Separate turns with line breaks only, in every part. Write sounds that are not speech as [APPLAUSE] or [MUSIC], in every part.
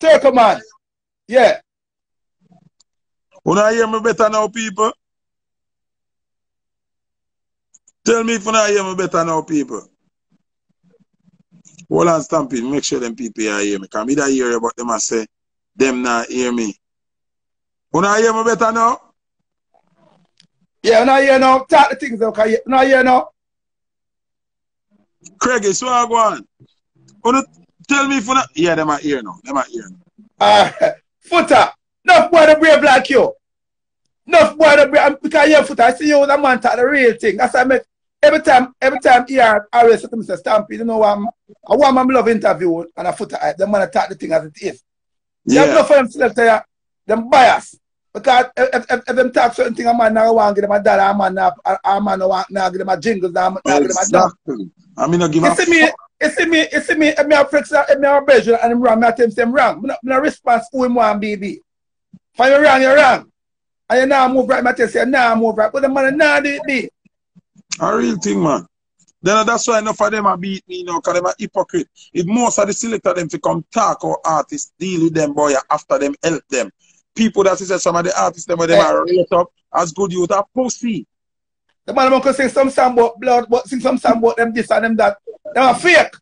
Turkey man. Yeah.
When I hear me better now, people. Tell me if you hear me better now, people. Hold on, Stampede. Make sure them people here hear me. Because me that hear about them I say, them not hear me. When I hear me better now?
Yeah, when I hear now. Talk the things okay. Now hear now.
Craig, so I go on. You tell me you not Yeah, them are here now. Them are here now.
Uh, Foota. Enough boy to brave like you. Enough boy to brave because you're Foota. I see you a man talk the real thing. That's why I make every time every time here I always say to Mr. Stampede, you know what I want my love interview and a Foota. The man talk the thing as it is.
Yeah.
Them enough for them select there, them bias. Because if, if, if them talk certain thing, a man now want to give them a dollar, a man now, a man now want to give them a jingles, a man now give them a.
Exactly. I mean, I give
You
a
see me,
fuck.
You see me, you see me, me have flex, me have pressure and I'm wrong, me I tell him say I'm wrong. Me not, me not response who him want baby. If you're wrong, you're wrong. And you now move right, me I tell you say now move right. But the man now do it be.
A real thing, man. Then uh, that's why enough of them are beat me, you know, because them are hypocrite. If most of the selector them to come talk or artists, deal with them, boy, after them, help them. People that is some of the artists, them, them are rate up as good youth are pussy.
The man to sing some song about blood, but sing some song about them this and them that. Them are fake.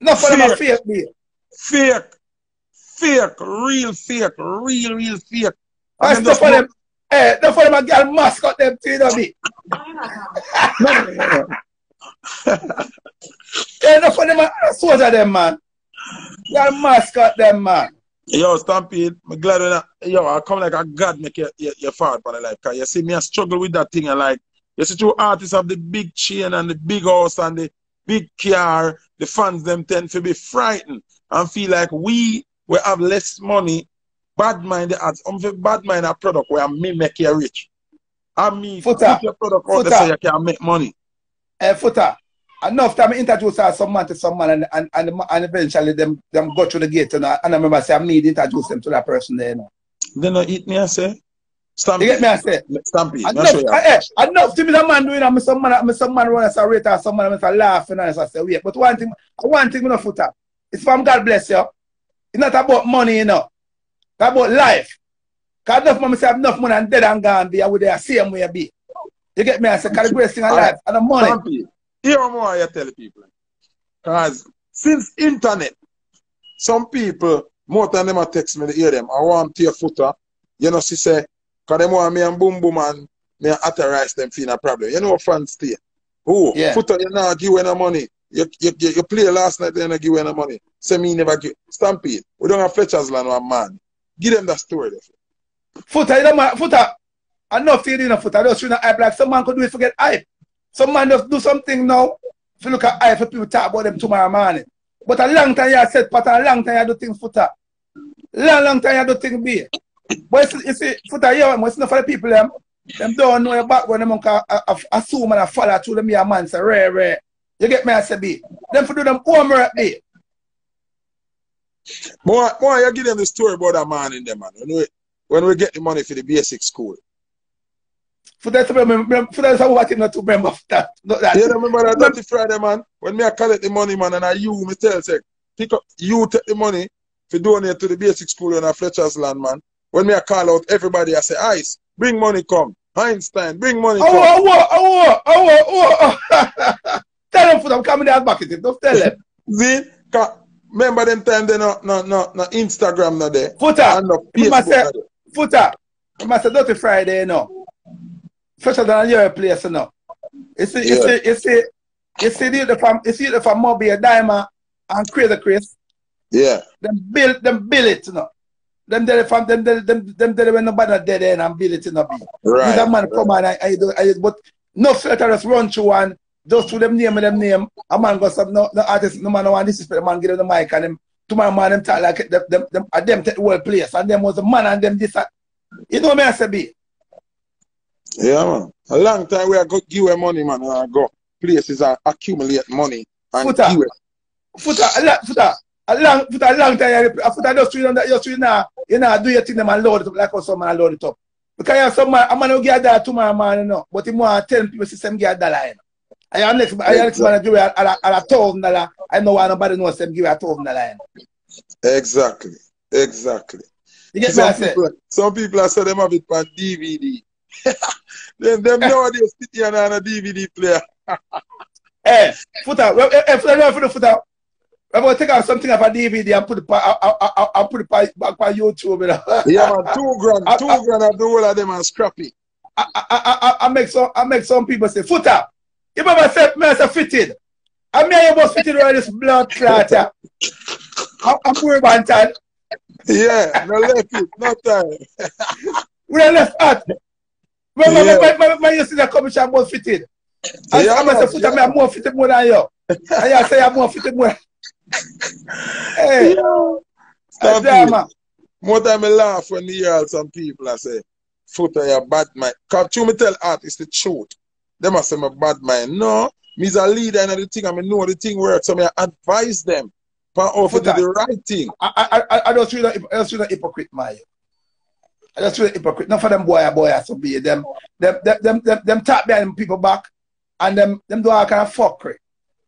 Enough of them are fake, be.
Fake. Fake. Real fake. Real, real fake.
I
And
stuff for them. Eh, enough for them a girl mascot them to you know me. [LAUGHS] Eh, enough for them a soldier them man. Girl mascot them man.
Yo, Stampede, I'm glad when I, yo, I come like a God make you, you, you fall upon the life. Cause you see me, I struggle with that thing. And like, you see two artists have the big chain and the big house and the big car. The fans, them tend to be frightened and feel like we will have less money. Bad mind the ads. I'm bad mind a product where me make you rich. And me Foota. your product out so you can make money.
eh, Foota. Enough time I introduce her some man to some man and, and, and, and eventually them them go through the gate you know, and I remember say I need to introduce them to that person there. You, know.
Then I eat me, I say.
You get me I say?
Stampede. I'll
Enough,
show you.
eh, eh, me the man doing I'm some man I'm some man run as a rate or some man I'm laughing and I say wait. But one thing one thing you know Foota. It's from God bless you. It's not about money, you know. It's about life. Cause enough man say have enough money and dead and gone be I would there same way be. You get me I say cause the greatest thing in life and the money.
Stampede. Here more I tell people. Because since internet, some people, more than them a text me to hear them, I want to your Foota. You know, she say, because them want me and boom boom and me authorize them for a problem. You know what fans stay? Who?
Yeah.
Foota, you not give any money. You, you, you, you play last night, you not give any money. Say me never give. Stampede. We don't have Fletcher's land one man. Give them that story.
Foota, you know, Foota. Enough you know, Foota. Just shouldn't hype like some man could do it forget hype. Some man just do something now. If you look at hype, people talk about them tomorrow morning. But a long time you set pattern, a long time you do things Foota. Long, long time you do things be. But you see, you see Foota, yeah, man, it's not for the people them. Them don't know your background, them can uh, uh, assume and follow through them, your man, say rare, rare. You get me, I say, be. Them for do them homework, be.
More, more, you give them the story about that man in them, man. When we, when we get the money for the basic school.
For that, for that, for what him not to remember that. Not that.
You remember that dirty Friday, man? When me I collect the money, man, and I you me tell say, pick up you take the money to donate to the basic school in a Fletcher's land, man. When me I call out everybody, I say, Ice, bring money come. Einstein, bring money come.
Oh, oh, oh, oh, oh, oh. Tell them for them coming down back it. Don't tell them. [LAUGHS]
See? remember them time they no no no no Instagram no there.
Foota.
And no Facebook
say,
no there.
Foota. You must say dirty Friday, know. Fresher than your place, you know. You see, you see, you see, you see the from you see the from Moby, Diamond, and Crazy Chris.
Yeah.
Them build them build it, you know. Them there from them them them them there when nobody dead end and build it, you know. Be.
Right.
A man come on and I do I but no filter just run through and just through them name and them name. A man go some no, no artist, no man no one disrespect the man give them the mic and them tomorrow man them talk like them them them, uh, them take the whole place and them was the man and them this uh, you know me I say be.
Yeah, man. A long time we are go give money, man, and I go places and accumulate money and
Foota.
give it.
Foota a lot Foota a long Foota a long time you- a Foota just you know just you know you know do your thing them and load it up like how some man load it up. Because you have some man, a man who get a dollar tomorrow man, you know, but he want to tell people system get a dollar, you know. I am next, I am next man give you a, a, a, a thousand dollar. I know why nobody knows them give you a thousand dollar. You know.
Exactly. Exactly.
You get me?
Some
I say.
people, some people are say them have it on DVD. [LAUGHS] them, them nowadays sit here on a DVD player. [LAUGHS]
Hey, Foota, eh, eh, Foota, Foota, Foota. I'm gonna take out something of a DVD and put it, pa- I, I, I, I'll put it pa- back by YouTube. You know? [LAUGHS]
Yeah, man, two grand,
I-
two
I-
grand of the whole of them are scrappy.
I, I, I, I- I make some, I make some people say, Foota. You remember say, me say fitted. I mean, you must fitted around this blood clot. yeah. I'm, about that.
Yeah, no left it, no time. [LAUGHS]
We left out. Remember,
Yeah.
when, when, when you see the commission, I'm more fitted. I,
Yeah,
I'm gonna say,
man,
Foota,
yeah.
me, I'm more fitted more than you. And you say, I'm more fitted more. Hey,
Stop
damn,
it.
man.
More time I laugh when you hear some people I say, Foota, you bad man. Cause to me tell artists the truth. Them must say my bad man. No, me's a leader and the thing, I mean know the thing works. So I advise them for how to do the right thing.
I, I, I, I just feel that I just feel that hypocrite, man. I just feel that hypocrite. Not for them boy, boy, has to be them, them, them, them, them, them tap behind people back, and them, them do all kind of fuckery.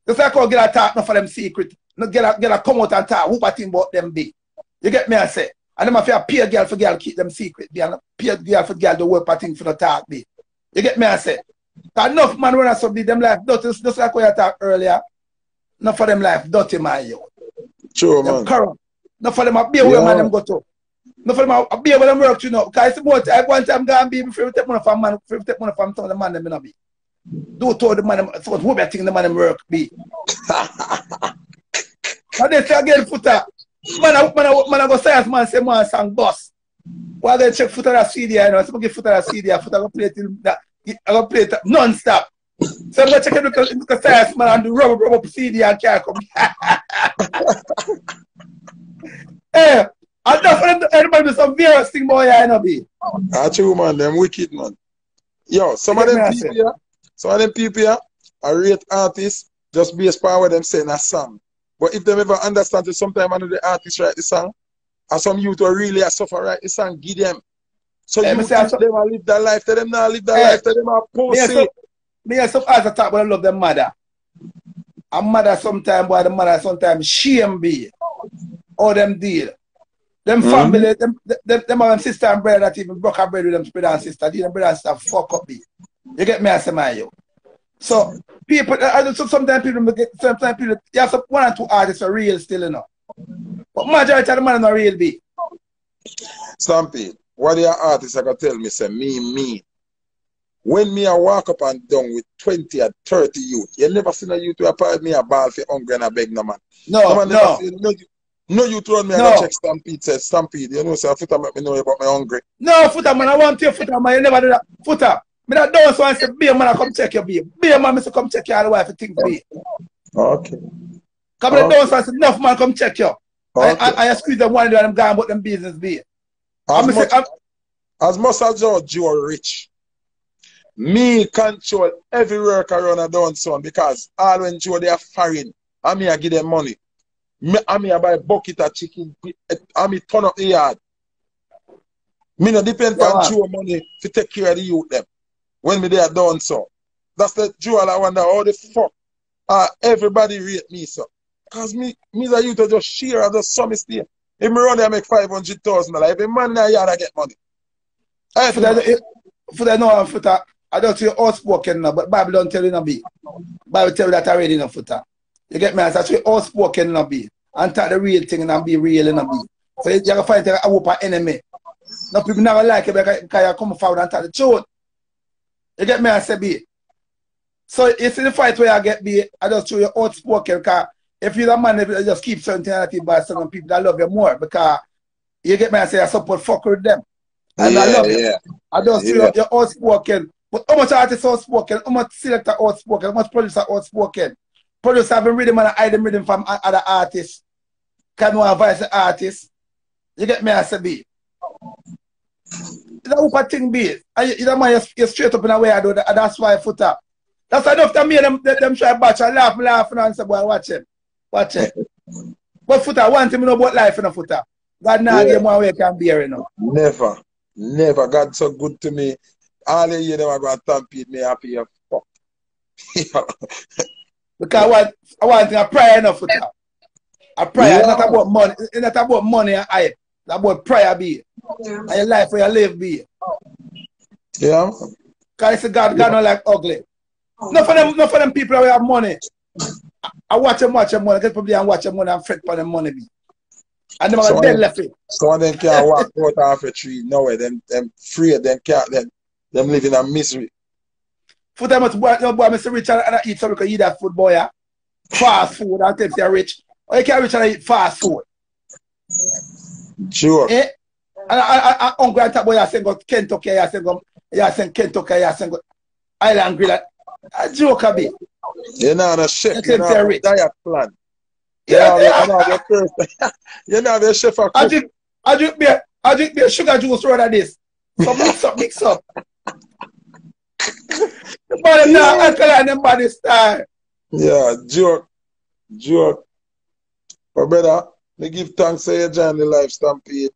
Just like how get a talk, not for them secret, not get a, get a come out and talk, whoop a thing about them be. You get me? I say, and them have to pay girl for girl keep them secret, be and pay girl for girl to work a thing for the talk be. You get me? I say, enough man run a subject them life dirty, just like what you talked earlier. Not for them life dirty, man, yo.
True,
Them
man.
corrupt. Not for them a beer where man them go to. Not for them a, a beer where them work, you know. Because it's about I one time go and be before we take money from man, before we take money from some of the man them, you know, be. Do to the man them, so what we think the man them work be. [LAUGHS] and they say again, Foota. Man, a- man, a- man, I go science man say man sang boss. Why they check Foota a CD, you know, so give Foota a CD, Foota go play till that, I go play it non-stop. So I'm gonna check it the, with the science man and do rubber rubber CD and can't come. I know for them, everybody do some various thing boy, I know be.
Ah, true, man. Them wicked, man. Yo, some of them people here, some of them people here are rate artists just based on what them say in a song. But if them ever understand that sometimes one of the artists write the song, and some youth will really a suffer write the song, give them. So
Hey,
you
me say so-
them live their life, tell them not live their
Hey.
life, tell them a
Me
pussy.
me and some other talk, but I love them mother. A mother sometimes, boy, the mother sometimes shame be. All them deal. Them
Mhm.
family, them, them, them, them sister and brother that even broke a bread with them brother and sister. Them brother and sister fuck up be. You get me, I say, my yo. So, people, uh, I, I- so sometimes people, get, sometimes people, you have some, one or two artists are real still, you know. But majority of the man are not real be.
Stampede, what your artists are gonna tell me, say, me, me. When me I walk up and down with 20 or 30 youth, you never seen a youth who apart me a ball for hungry and a beg no man.
No,
No man
no.
see, no, no youth run me and
No.
go check Stampede, say Stampede, you know, say, I foot make me know about me hungry.
No, Foota man, I want to you Foota man. You never do that. Foota. Me not done so I say, be a man, I come check your babe. Be a man, me say, come check your wife, things be.
Okay.
Come
Okay.
down so I say, enough man, come check you. I,
okay.
I, I squeeze them one day and I'm gone about them business be.
as,
I'm say,
much,
I'm,
as much as Joe, Joe rich, me control every work around a down son because all when Joe they are foreign, I me I give them money. Me, I me I buy bucket of chicken, I me turn up the yard. Me no depend
Yeah,
on. Joe money to take care of the youth them. When me they are done so. That's the jewel I wonder how the fuck uh, everybody rate me so. Cause me me the youth I just share I just some stay. If me run there I make five hundred thousand dollars. Every man in the yard I get money. I
for that, for that, no, Foota. I don't see outspoken now, but Bible don't tell you no be. Bible tell you that already no Foota. You get me? I say outspoken no be. And talk the real thing and be real no be. So you gotta find a whoop enemy. No people never like it because because you come forward and tell the truth. You get me? I say be. So you see the fight where I get be, I just show you outspoken because if you're the man, if you just keep certain things that you by certain people that love you more because you get me? I say I support fuck with them. And I love you.
yeah.
I don't see
Yeah.
you're, you're outspoken. But how much artists are outspoken? How much selector outspoken? How much producer outspoken? Producer having rhythm and I hide them rhythm from other artists. Can you advise the artist? You get me as a beat. That's what thing be. And you, you know, man, you're straight up in a way I do that. and That's why I foot up. That's enough to me them, them, them try batch and laugh, laugh, and say, boy, watch him. Watch it. but Foota, one thing you know about life in a Foota. God now
Yeah.
give him one way you can bear, you know.
Never. Never. God so good to me. All the year them are going to stampede me happy as fuck. [LAUGHS]
Because I want, I want to pray enough for that. A prayer,
Yeah.
not about money, it's not about money and hype. That about prayer be. And your life where you live be.
Yeah.
Because it's a God, God not like ugly. Not for them, not for them people who have money. I, I watch them watch them money, get probably and watch them money and fret for them money be. And them
So
dead left it.
So when them can't walk out of a tree nowhere, them them free, them can't them them live in a misery.
For them to boy, no boy, Mr. Rich and, I eat something because you eat that food boy, yeah. Fast food, and tell you you're rich. Or you can't rich and eat fast food.
Sure.
Eh? I, I, I, hungry and talk about you saying go Kentucky, you saying go, you saying Kentucky, you saying go Island Grill. A joke a bit.
You're not a chef,
That's
you're
it,
not
they're
a
rich.
diet plan.
Yeah,
You're
yeah.
not a person. You're not chef
I drink, I drink beer, I drink beer, sugar juice rather than this. So mix up, mix up. the body now, alkaline, them body style.
Yeah, joke. Joke. But brother, me give thanks to you join the life stampede.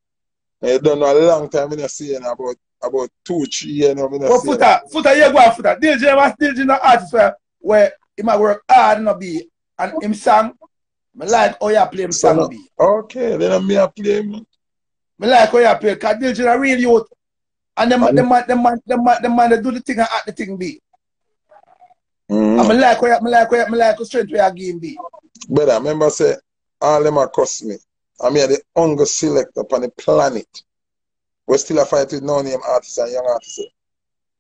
And you done a long time in the scene about about two, three years now. the
But Foota, Foota, you go on Foota. DJ was DJ no artist where, where he might work hard and not be. And him song, me like how you play him
So
song
no-
be.
Okay, then me a play man.
Me like how you play, cause DJ a real youth. And them,
And-
them, man, them, man, them, man, them man, they do the thing and act the thing be.
Mhm.
And me like how you, me like how you, me like how strength where you give him be.
Brother, remember say all them a cuss me. I'm here the hunger select upon the planet. We still a fight with no name artists and young artists.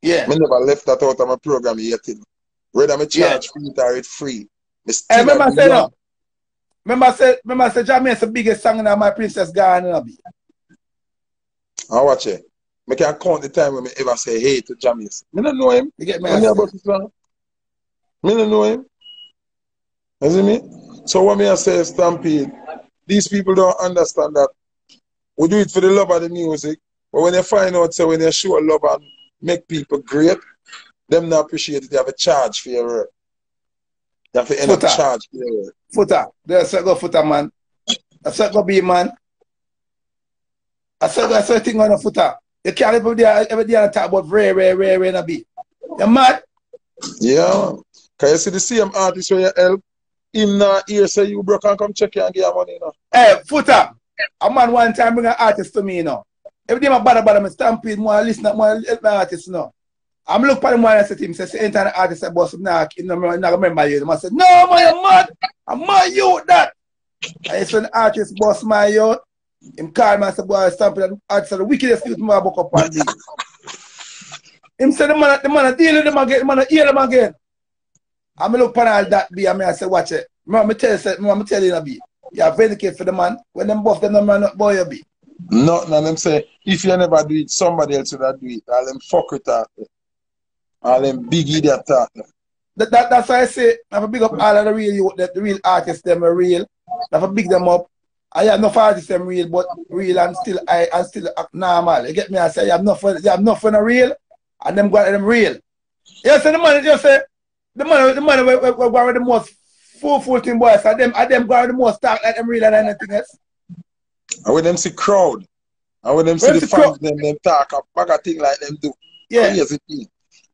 Yeah.
Me never left that out of my program yet. Whether me charge for it or it free. Me
Hey, remember I said no. Remember I said, remember I said Jamaica's the biggest song in my Princess Ghana be.
And watch it. Me can count the time when me ever say hey to Jamis. Me don't know him.
You get me?
Me about this song. Me don't know him. You see me? So what me I say Stampede, these people don't understand that we do it for the love of the music. But when they find out, so when they show love and make people great, them not appreciate it. They have a charge for your work. They have to end up charge for your work.
Foota. There's a go Foota, man. That's a go be, man. I said that's a thing on the Foota. You can't every day, every day and talk about rare, rare, rare, rare, and be. You mad?
Yeah. Can you see the same artist where you help? Him not here say you broke and come check you and give your money, you know.
Hey, Foota. A man one time bring an artist to me, you know. Every day my bother bother me stampede, more listen, more help my artist, you know. I'm look for the man and say to him, say, enter the artist, I boss, nah, you know, I remember you. The man said, no, my man, you mad. I'm mad you that. When the artist boss my youth. Him call me and say, boy, stampede, and artist the wickedest youth my book up on me. Him say, the man, the man, deal with them again, the man, hear them again. I me look all that be, and me I say, watch it. Me, me tell you, say, me, me tell you, no be. You have vindicate for the man. When them buff them, the man, boy, you be.
Nothing and them say, if you never do it, somebody else have do it. All them fuck with that. All them big idiot talk.
That, that, that's why I say, I have a big up all of the real youth, the, the real artists, them are real. I have to big them up. I have enough artists, them real, but real and still, I and still act normal. You get me? I say, you have enough, you have enough when real, and them got them real. Yes, say, the man, you say, the man, the man, we, we, we go the most full, full thing boys, and them, and them go the most talk like them real and anything else.
And when them see crowd, and when them see
When
the fans, them, them talk a bag of thing like them do.
Yeah.
Crazy thing.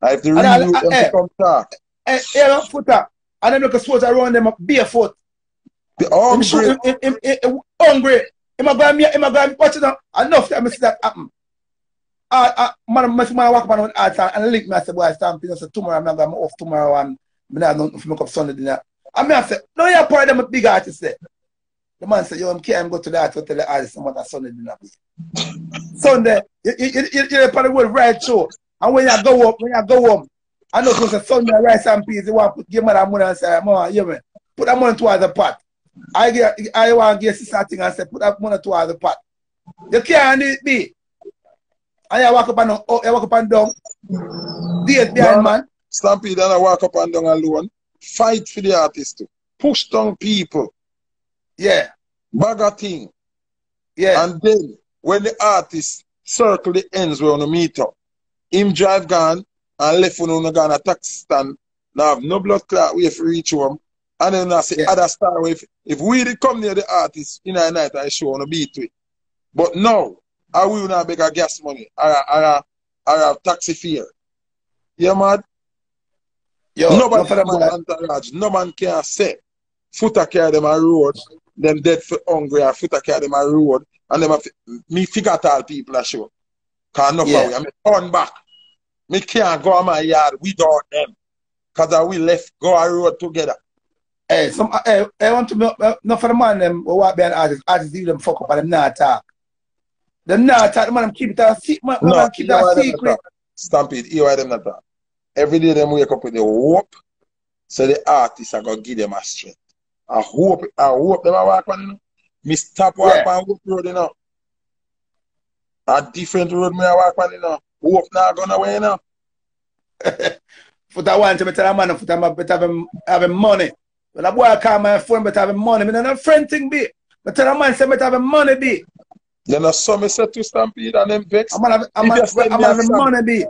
And if the
And
real
I- I-
them
eh.
to come talk,
And, you know, Foota. And them look a sport around them barefoot.
the hungry,
shoot, him, him, him, him, hungry. Him a me, him a go and watch it now. Enough time I see that happen. Uh, man, man, man, walk up on art and link me. I say, boy, stamping. I say, tomorrow I'm going off tomorrow and me not nothing for make up Sunday dinner. And me I say, no, you're part of them big artists there. The man say, yo, I'm can't go to that to tell the artist what a Sunday dinner. [LAUGHS] Sunday, you, you, you, you, you're part of the world right show. And when you go up, when you go home, I know was a Sunday rice and peas. You want to give me that money and say, man, you mean, put that money towards the pot. I get, I want to get sister thing and say, put that money towards the pot. You can't do it be. And you walk up and oh, you walk up and down. Date behind man.
Stampede and I walk up and down alone. Fight for the artist too. Push down people.
Yeah,
Bag of thing.
yeah.
And then when the artist circle the ends where on meet up, him drive gone and left when on gone a taxi stand. Now have no blood clot way for reach home. And then I say
Yeah.
other star if if we did come near the artist in a night I show on a beat to it. But now I will not make a gas money or a, or a, or a taxi fare. Yeah man.
Yo,
Nobody
no for them
has
man.
no entourage. No man can say Foota carry them a road. them dead for hungry or foot carry them a road and them a, me figure all people a show. Cause enough
Yeah.
I me turn back. Me can't go on my yard without them. Cause I we left go a road together.
Hey, some, hey, I want to know, uh, not for the man them who walk behind artists, artists leave them fuck up and them not talk. Them not talk, the man them keep it a secret, man,
No,
man keep that
not
secret.
Stampede, you why them not talk. Every day them wake up with the hope. So the artists are gonna give them a strength. I hope I hope them a walk on you know. Me stop walk
Yeah.
on Hope road, you know. A different road me a walk on, you know. Hope not gonna away, you know.
For that one to me tell a man, for that man better have him money. When a boy call my phone, better have him money. Me not a friend thing be. But tell a man say better have him money be.
You know, some me said to Stampede and them vex.
A man have, a
If
man,
you send
a
me
man
a
have him
song-
money be.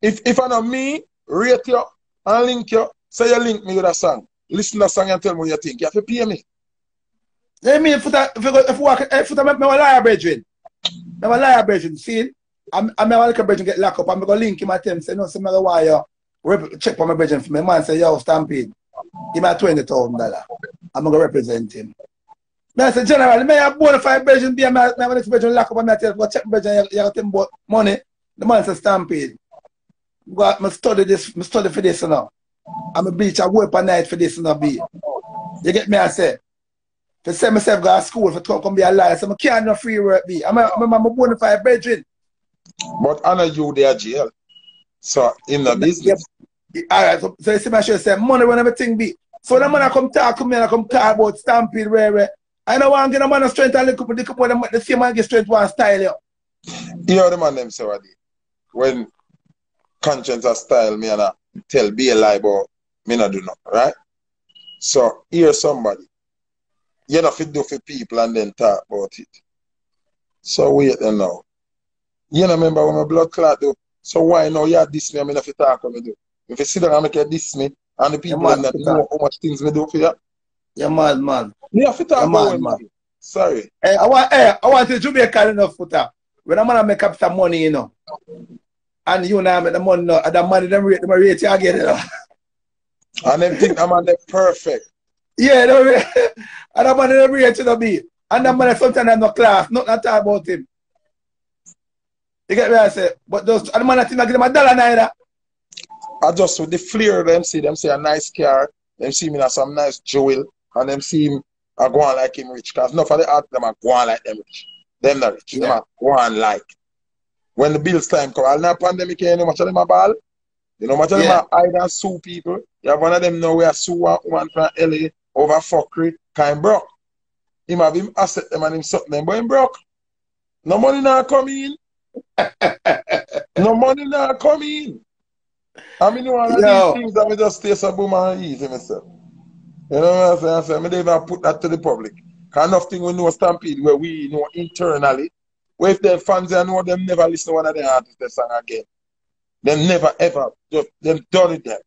If if I know me, rate you and link you, say you link me with a song. Listen to the song and tell me what you think. You have to pay me.
You mean if that if if walk if you make me a liar brethren. Me a liar brethren, see? I'm I'm a little brethren get locked up. I'm gonna link him at him say no, say me why rep- check for my brethren for me. Man say yo stampede. Give me a twenty thousand dollar. I'm gonna represent him. Me I say general, me a bona fide brethren be a me a me a little brethren lock up and a tell go check brethren you, you got about money. The man say stampede. Out, me study this, me study for this you know. I'm a bleach, I work per night for this you know be. You get me I say? To say myself go to school for to come be a liar. So I can't no free work be. I'm a, I'm a, bona fide brethren.
But I know you there jail. So in the business.
Alright, so, so you see my show say money when everything be. So the man a come talk to me and I come talk about stampede where where I know want to get a man a strength and look up the couple the same man get strength one style yo.
You know the man them say what when Konshens or style me and I tell be a lie but me not do nothing, right? So hear somebody. You know fit do for people and then talk about it. So wait then now. You know remember when my blood clot do. So why now you diss me and me not fit talk what me do. If you sit down and make you diss me and the people that know how much things me do for you,
You mad man.
me have to talk
Yeah,
about
man,
what
man.
Sorry.
Hey, I want hey, I want to Jamaica enough footer. When a man a make up some money, you know. And you now make the money no, and the money them rate them rate you again, you know. [LAUGHS]
And them think I'm on the perfect.
Yeah, no, [LAUGHS] and the man them rate you know be. And the man sometimes have no class, nothing at all about him. You get me I say, but those and the man I think I give them a dollar neither.
I just with the flair them see them see a nice car, them see me in some nice jewel, and them see him I go on like him rich. Cause enough of the art them are go on like them rich. Them not rich. Them
Yeah.
are go on like. When the bills time come, I'll now pandemic you know much of them a ball. You know much of
Yeah.
them are and sue people. You have one of them now where sue one woman from LA over fuckery, kind broke. Him have him asset them and him something them, but him broke. No money now come in. [LAUGHS] no money now come in. I mean, one of
Yo.
these things that me just stay some boom and eat myself. You know what I'm saying? I say, me never put that to the public. Cause enough thing we know Stampede where we know internally. Where if the fans they know them never listen to one of the artists they song again. Them never ever just them done it there.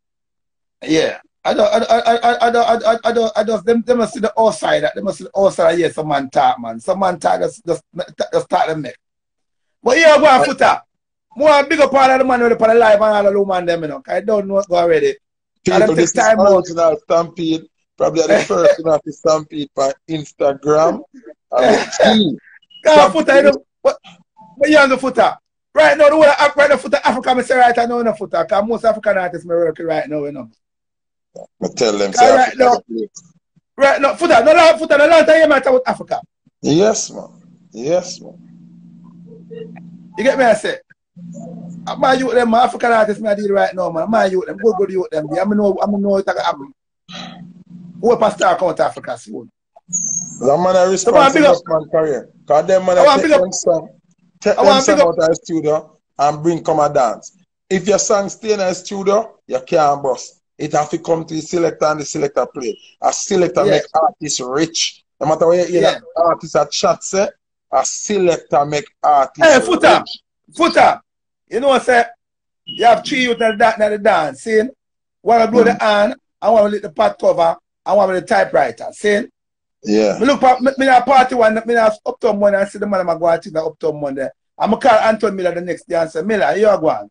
Yeah. I don't, I, I, I, I, don't, I, I, I don't, I just, them, them must see the outside, they must see the outside, yeah, some man talk, man. Some man talk, just, just, just talk them neck. But yeah, go on, Foota. More big up all of the man with the live and all of the woman them, you know, I don't know already.
People, this is
time out.
original Stampede. Probably the first one of the Stampede for Instagram. [LAUGHS] And [LAUGHS] gee,
Go on,
Some
Foota, you know, what, what you on the Foota? Right now, the whole of right the Foota, Africa, I say right now in the Foota, because most African artists me working right now, you know.
I tell them, say,
right, no. Right now, Foota, no long Foota, no long time you matter with Africa.
Yes, man. Yes, man.
You get me, I say? My youth, them, African artists, I deal right now, man. My youth, them, good, good youth, them. I'm know, I'm know it happen. Hope a star come out Africa soon.
That man a responsible man career. Cause them man
I
take
big
them song, take
I
them
want
song
big up-
out of the studio and bring come a dance. If your song stay in the studio, you can't bust. It have to come to the selector and the selector play. A selector
Yeah.
make artists rich. No matter where you hear
Yeah.
that artist a chat say, a selector make artists
Hey, Foota.
rich.
Foota, you know what I say? You have three youth the, in the dance, see? One will blow the hmm. hand, and one will lick the pot cover, and one will the typewriter, see?
Yeah.
Me look for, me, me a party one, me a uptown Monday and see the man I'm going to the uptown one there. I'm going to call Anton Miller the next day and say, Miller, you are going.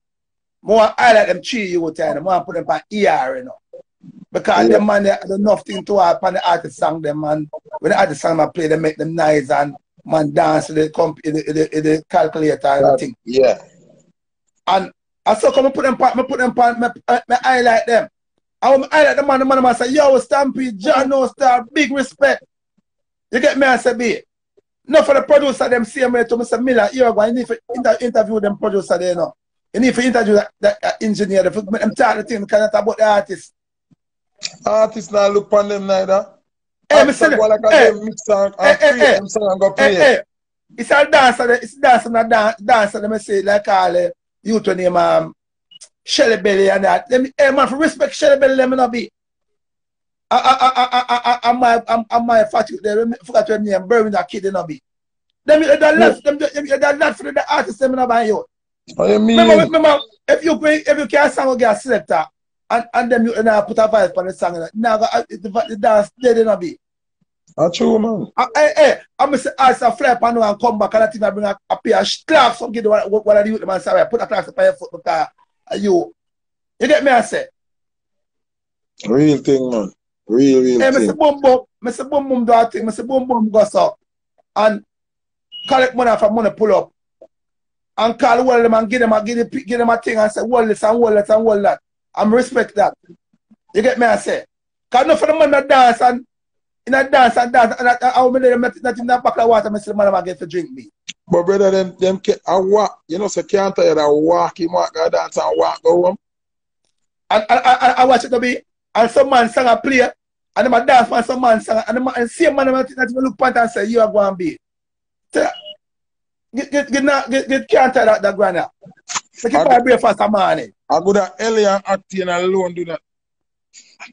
More highlight them three youth and more I put them on ER, you know. Because
Yeah.
them man, they enough thing to have on the artist song, them man. When the artist song I play, they make them nice and man dance to the comp in the, the, the calculator and everything.
Yeah.
And I saw come and put them me put them me, me highlight them. I want me highlight the man, the man, man say, yo, Stampede, John No Star, big respect. You get me? I say, be. No for the producer, them see me to say, Miller, you go, you need to inter- interview them producer there, you know. You need to interview that, that, that engineer, the, them talk the thing, because it's about the artist.
Artists now look on them neither.
Hey, me
Artists
say,
go like
hey,
mix and,
hey,
and
hey, hey.
them song and go
hey,
play.
hey, it's a dancer, it's a dancer, and a dan- dancer, let me say, like all uh, youth when name um, Shelly Belly and that. Let me, hey man, for respect Shelly Belly, let me not be. I, I, I, I, I, I, I'm my, I'm, I'm my fat youth there, let me forget your name, Berwin, that kid, they not be. Them, that lad, them, them, that lad for the artist, them not buy you.
What you mean?
Remember, remember, if you bring, if you can sing or get a selector, and, and then you uh, put a vibe on the song, now the, the, the dance, they, they not be.
That's true, man.
Hey, hey, I'm going to say, as a flip and and come back and I think I bring a, a pair of clocks and give what, what, what I do with the man say, put a clocks up on your foot because you, you get me, I say.
Real thing, man. Real, real
Hey,
thing.
Mr. Boom Boom, Mr. Boom Boom do a thing, Mr. Boom Boom goes up and collect money from money pull up and call all them and give them a, give them, give them a thing and say, hold this and hold that and hold that. I'm respect that. You get me, I say. Because enough of the man that dance and in a dance and dance and I, I, I, I, not, not in that bucket of water, Mr. Man, I get to drink me.
But brother, them them I walk, you know, so can't tell you that walk him walk go dance and walk go home.
and, and, and I watch it to be, and some man sang a play, and them a dance man, some man sang, and the man, and same man, that that look point and say, you are going to be. So, get, get, get, get, get, get can't tell that, that granny. So keep on breakfast a morning.
I go that Ellie and acting alone do that.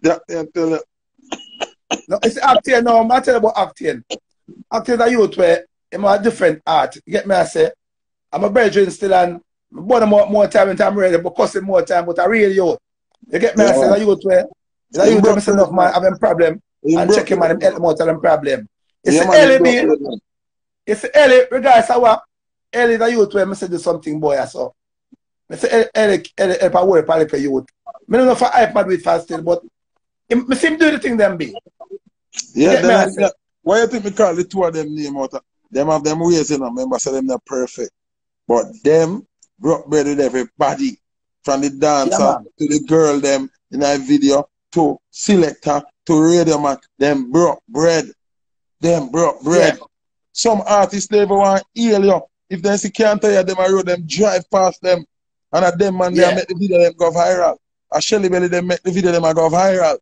That they tell you.
No, it's acting now, I'm tell you about acting. Acting a youth where, I'm a different art. You get me, I say? I'm a brethren still, and I'm born more, more time and I'm ready, but costing more time, but I really youth. You get me, I say,
Yeah.
a youth where, a youth where I say, enough man having problem,
He
and check him and
it.
help him out of them problem. It's
Yeah,
the early
man.
it's the early, regardless of what, early the youth where I say do something boy I saw. I say early, early, help a work for a youth. I don't know if I hype mad with fast still, but him- I see him do the thing them be.
Yeah,
Get me,
then
I
I,
say.
yeah. Why you think me call the two of them name out? of- Them have them ways, you know. Remember, say them not perfect. But them broke bread with everybody. From the dancer
Yeah,
to the girl them in that video to selector to radio man. Them broke bread. Them broke bread.
Yeah.
Some artists they want heal you. If they see can't tell you them a road, them drive past them. And at them man, they
Yeah.
make the video them go viral. A Shelly Belly, they make the video them a go viral.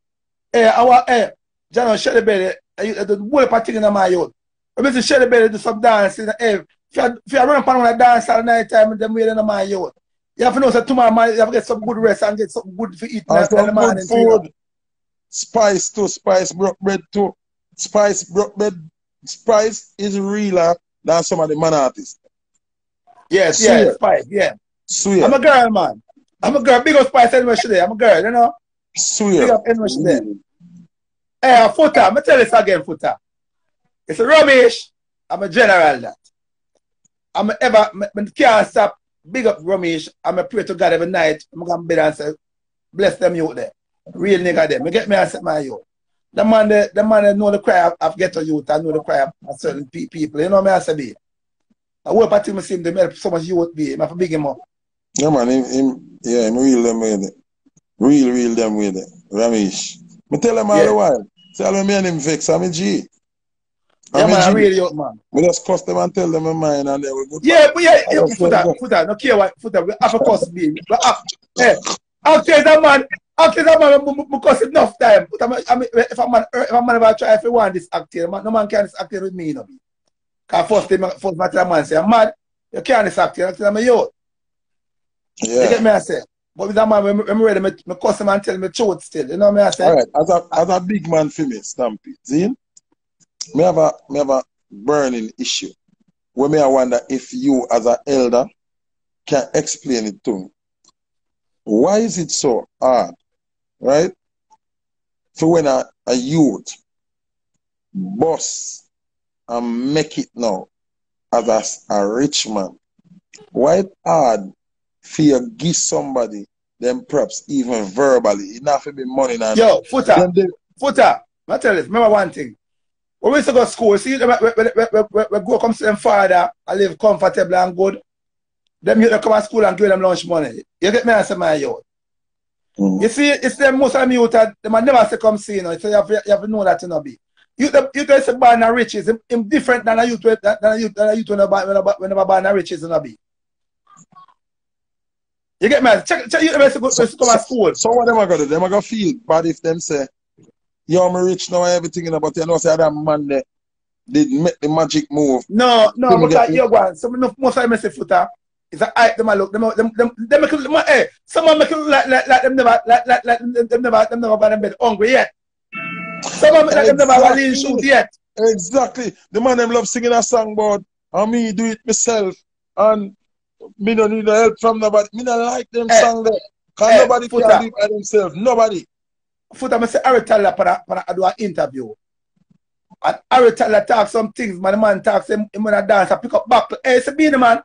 Hey, our, hey, John Shelly Belly, uh, the whole party in my youth. I mean, Shelly Belly do some dancing. Hey, if you, if you run on a dance at night time, then we're in my youth. You have to know that tomorrow man, you have to get some good rest and get something good to eat in,
And
in the
some
morning.
good
too, know.
food. Spice too, spice broke bread too. Spice broke bread. Spice is realer than some of the man artists.
Yes,
Swear.
yes, Spice, yeah.
Swear.
I'm a girl, man. I'm a girl. Big up Spice anyway today. I'm a girl, you know.
swear.
Big up anyway today. Hey, a Foota. I'm tell this again, Foota. It's a rubbish. I'm a general that. I'm ever, me can't stop. Big up Ramesh. I'm a pray to God every night. I'm to bed and say, bless them youth there. Real nigga there. Me get me and set my youth. The man there, the man there know the cry of, of ghetto youth and know the cry of certain pe- people. You know me I say be. I hope I think me see him help so much youth be. I to big him up.
Yeah, man. Him, him, yeah, him real them with it. Real, real them with it. Ramesh. Me tell him all
Yeah.
the while. Tell him me and him vex. I'm a G.
Yeah,
I'm
man, I
a G.
real youth, man.
Me just cuss them and tell them my mind and they will go.
Yeah, but yeah,
I
yeah
just
Foota,
don't know.
no care what, Foota, we have a course be. But, uh, hey, after that man, after that man, we- we- we cost enough time. But I mean, I mean, if a man, if a man ever try, if he want this acting, man, no man can this acting with me, you know. Cause first thing, first matter, man say, man, you can't this acting, I tell him, yo, you get
Yeah.
me, I say. But with that man, I'm I'm ready, me, me cuss and tell the truth still, you know me, I say.
All right. As a, as a big man for me, Stampede. See? Me have a, me have a burning issue. Where me I wonder if you as an elder can explain it to me. Why is it so hard, right? For when a, a youth boss and make it now as a, a rich man, why hard for you give somebody them props, even verbally. Enough to be money now.
Yo, Foota, they, Foota. I tell you, remember one thing. When we used to go to school, see, we, we, we, we, we go come to them father, I live comfortable and good. Them you come to school and give them lunch money. You get me answer my yo. Mm. You see, it's them most of them youth that them never say come see, you know. So you have, you have to know that you know be. You the you say born and riches, him, him different than a youth than a youth than a youth when a when a born and riches you know be. You get me? Check, check you the to go, to come to school.
So what them I gonna do? Them I gonna feel bad if them say, Yo, I'm rich now everything you know, but you know say that man there did make the magic move.
No, no, because you go on. So most of them say Foota. It's a hype them a look. Them them them, them make look eh. Someone make look like like like them never like like like them, them never them never got them bed hungry yet. Someone make exactly. them never have a lean shoot yet.
Exactly. The man them love singing a song about and me do it myself. And me don't need no help from nobody. Me don't like them eh, song there. Eh, nobody can do it by themselves. Nobody.
Foot I say Harry Toddler para para do an interview. And Harry Toddler talk some things, man. The man talks him, him when I dance, I pick up back. Hey, it's a being man.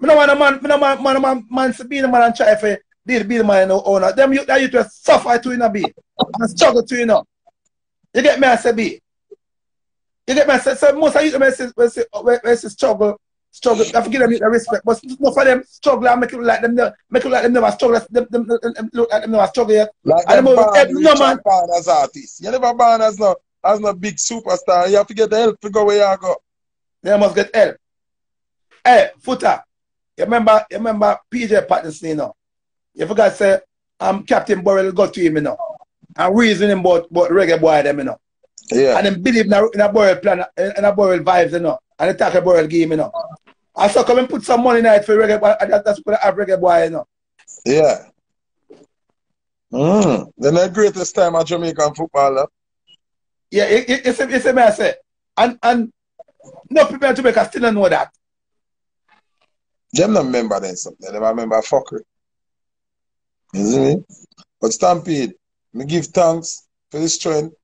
Me no want a man, me no man, man, man, to be the man and try for be the, be man no owner. Them you that you to suffer to in a be and struggle to you know. You get me I say be. You get me I say so most of you when say when say when say struggle struggle I forget them the respect but not for them struggle and make it like them make it like them never struggle them, them, them, look like them never struggle yet.
Like and them born, no man born as artist. You never born as no as no big superstar. You have to get the help to go where you go.
They must get help. Hey, Foota. You remember, you remember PJ Patterson, you know? You forgot to say, um, Captain Burrell got to him, you know? And reasoning about, about reggae boy them, you know?
Yeah.
And then believe in a, in a Burrell plan, in a Burrell vibes, you know? And attack a Burrell game, you know? I saw come and put some money in it for reggae boy, that's what I have reggae boy, you know?
Yeah. Mm. Then the greatest time of Jamaican football, huh?
Yeah, it, it, it's, a, it's a me I say. And, and no people in Jamaica still don't know that.
Them not remember then something. They remember fuckery. You see me? But Stampede, me give thanks for the strength.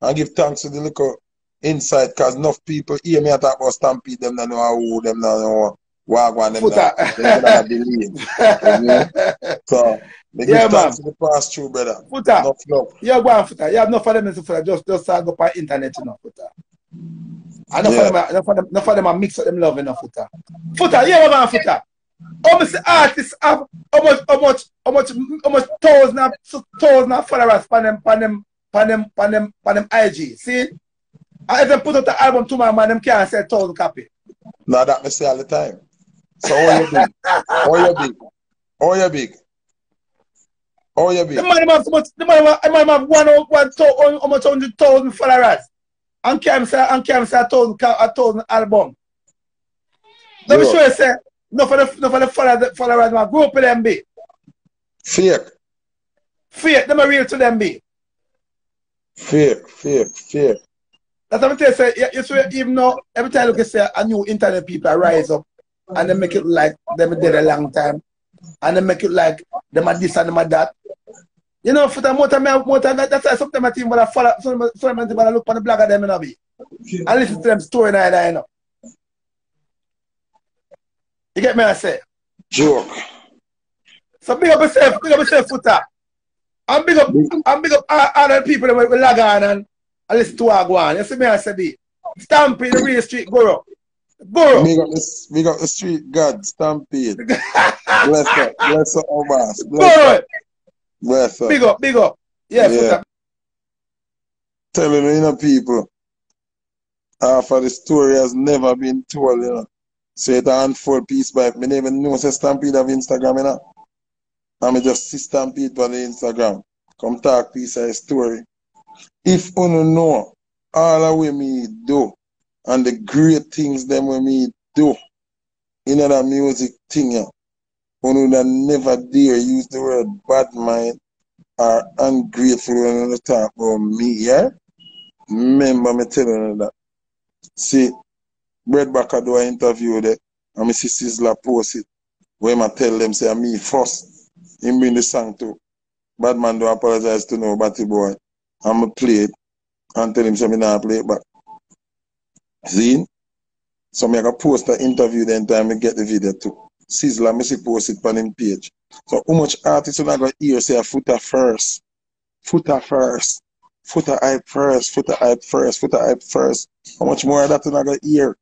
I give thanks to the little insight because enough people hear me talk about Stampede, them don't know who, them don't know Wagwan, them them not believe. so, me yeah, give thanks to the past true brother.
Foota. Enough love. Yeah, go on, Foota. Yeah, enough for them, Foota. Just, just uh, go on internet, you know, Foota. Enough, yeah. of them, enough, of them, enough of them are mix up them love enough Foota. Foota, yeah, what Foota? Almost artists have how much, how much, how much, how much thousand of, thousand of followers on them, on them, on them, on them, on them IG. See? I even put out the album to my man, them can't say thousand copy.
No, that me say all the time. So how you big? how you big? How you big? How you big?
The man have so much, the man have, the man have one, one, one, almost hundred thousand followers. And Cam say, and Cam say a thousand, a thousand album. Let me show you, say, no for the, no for the followers, followers, man, grow up with them be.
Fake.
Fake, them are real to them be.
Fake, fake, fake.
That's what I'm saying. Say, you see, even though every time you can say a new internet people rise up and they make it like them did a long time. And they make it like them are this and them are that. You know, for the more time, more time, that's why sometimes I think when I follow, sometimes when I look on the blog of them, you know, be. I listen to them story now, you know. You get me, I say?
Joke.
So big up yourself, big up yourself, Foota. I'm big up, I'm big up all, all the people that will log on and I listen to our go on. You see me, I said be. Stampede, the real street guru. Guru.
We got, this, we got the street god, Stampede. bless oh, up, bless up, Omar. Bless guru. Up.
Bless up. Big up, big up. Yeah, yeah.
Telling you know, people, half of the story has never been told, you know. So it unfold piece by me never know say Stampede of Instagram, you know. Me just see Stampede on the Instagram. Come talk piece of story. If you know all the way me do and the great things them when me do in that music thing, yeah, would never dare use the word bad mind or ungrateful when you talk about me, yeah? Remember me telling you that. See, Bread Backer do an interview there, and me see Sizzla post it, where I tell them, say, me first, him bring the song too. Bad man do apologize to no Batty Boy. I'm gonna play it, and tell him, say, me not play it back. See? So me I post the interview then time me get the video too. Sizzla, me see post it on him page. So how much artists you not gonna hear say a Foota first? Foota first. Foota hype first, Foota hype first, Foota hype first. How much more of that you not gonna hear?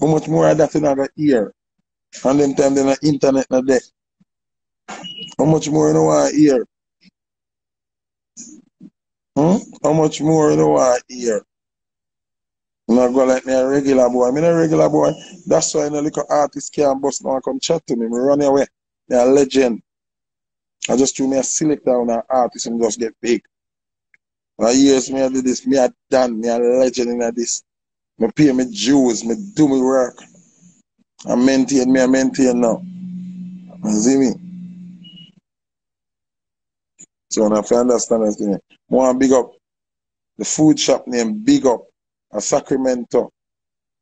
How much more of that you not gonna hear? And them time then the internet not there. How much more you know to hear? Hmm? How much more you know want hear? I'm not going like me a regular boy. I'm a regular boy. That's why no little artist can't bust now come chat to me. Me run away. Me a legend. I just do me a select down an artist and just get big. For years me I do this, me a done, me a legend in this. Me pay me dues, me do me work. I maintain me, I maintain now. You see me? So you understand this thing, big up the food shop name Big Up, a Sacramento.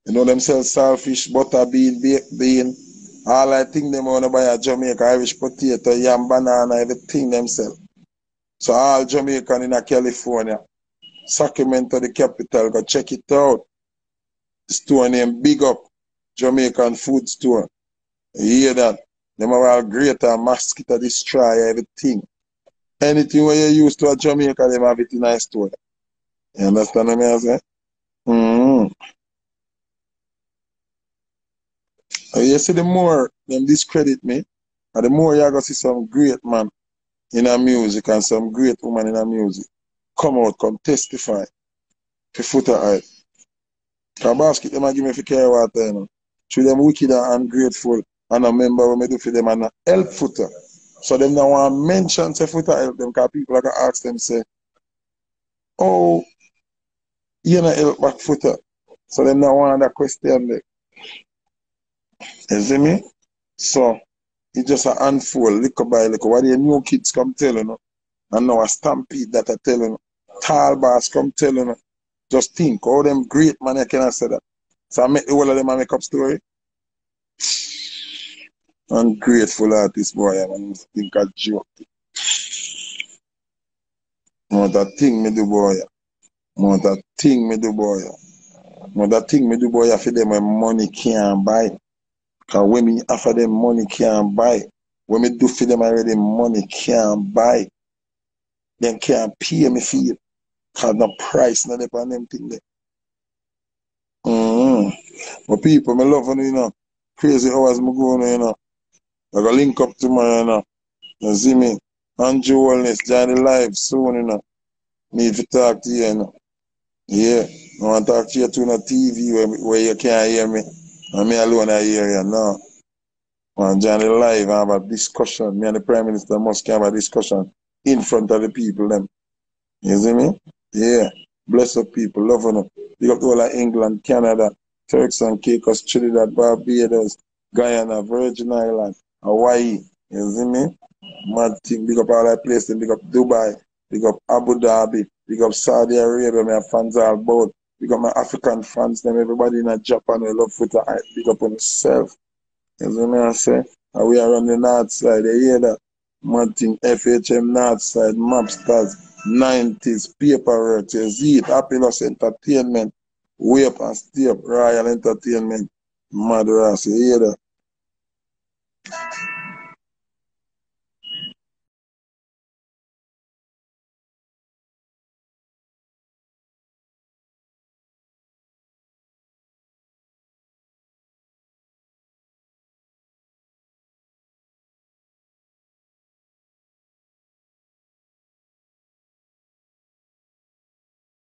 You know them sell saltfish, butter bean, bean. All I think them wanna buy a Jamaica, Irish potato, yam, banana, everything them sell. So all Jamaican in California, Sacramento the capital, go check it out. The store name Big Up, Jamaican food store. You hear that? Them are all greater mosquito destroy everything. Anything where you used to a Jamaica, them have it in a store. You understand what I say? Mm-hmm. You see, the more them discredit me, and the more you're going to see some great man in a music and some great woman in a music come out, come testify for Foota Hype. Because basket them give me for care water, you know. Through them wicked and ungrateful and a member what me do for them and help Foota. So them don't want to mention say Foota help them because people are to ask them say, oh, you know help back Foota. So them don't want that question there. You see me? So it just a handful, little by little. What the new kids come telling you, and now a stampede that I telling you, tall boss come telling you. Just think, all them great man I cannot say that. So I make the whole of them a make up story. Ungrateful artist boy, I man. Think a joke. More that thing me do boy. More that thing me do boy. More that thing me do boy for them when money can't buy. Cause when me offer them money can't buy. When me do for them already money can't buy. Them can't pay me for it. Cause no price not upon them thing there. Mm-hmm. But people, me love you know. Crazy hours me go you know. I go link up tomorrow, you know. You see me? Andrew Holness, join the live soon, you know. Need to talk to you, you know. Yeah. I want to talk to you to the TV where, where you can't hear me. And me alone I hear you, no. I want to join the live and have a discussion. Me and the Prime Minister must have a discussion in front of the people, them. You see me? Yeah. Bless up people, love them. Up to all of England, Canada, Turks and Caicos, Trinidad, Barbados, Guyana, Virgin Island, Hawaii. You see me? Mad thing. Big up all that places. Big up Dubai. Big up Abu Dhabi. Big up Saudi Arabia. My fans all about. Big up my African fans. Them everybody in Japan. We love Foota. Big up on yourself. You see me? I say. And we are on the north side. You hear that? Mad thing. FHM north side. Mapstars. 90s. Paperwork. You see it. Happiness Entertainment. Way up and stay up. Royal Entertainment. Mad Ross. You hear that? Thank [LAUGHS] you.